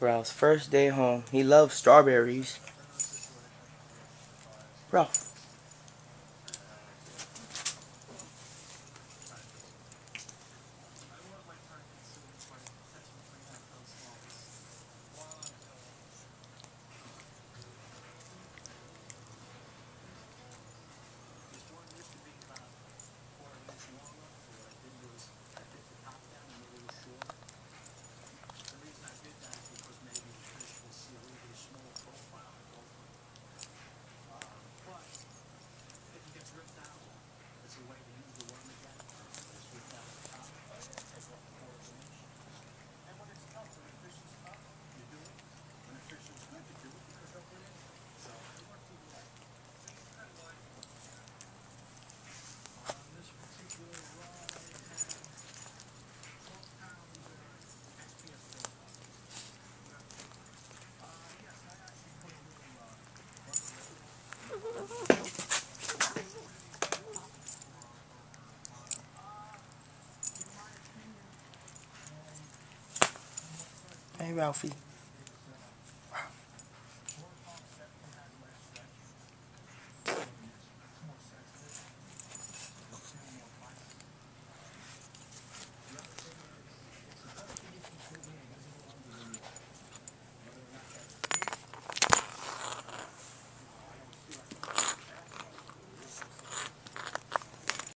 Ralph's first day home. He loves strawberries. Ralph. Hey, Ralphie.